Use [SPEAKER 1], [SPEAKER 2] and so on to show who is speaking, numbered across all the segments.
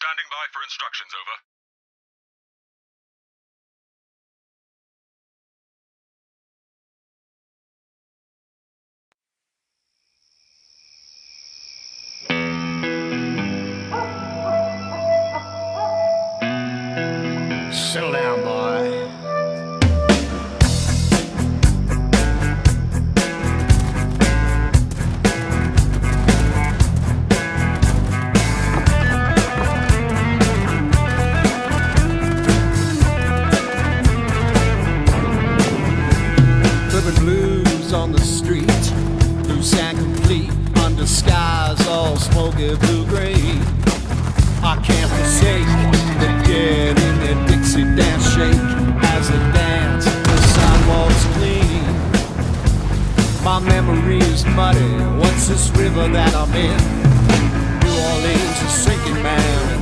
[SPEAKER 1] Standing by for instructions, over.
[SPEAKER 2] Settle the street, loose and complete, under skies all smoky blue green. I can't forsake the dead in their Dixie dance shake as they dance. The sidewalks clean. My memory is muddy. What's this river that I'm in? New Orleans is sinking, man.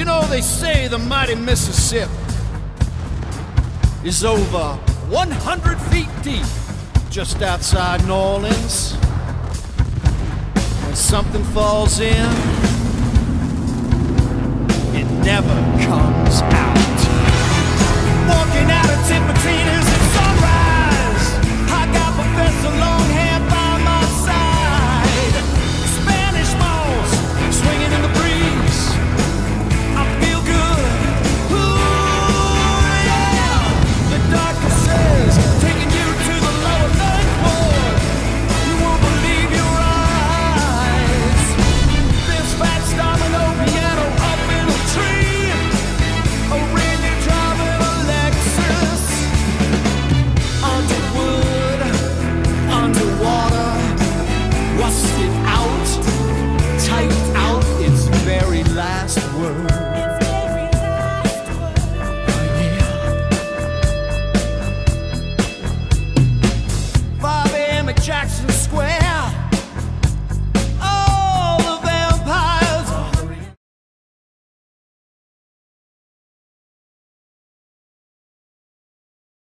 [SPEAKER 2] You know, they say the mighty Mississippi is over 100 feet deep just outside New Orleans. When something falls in, it never comes out.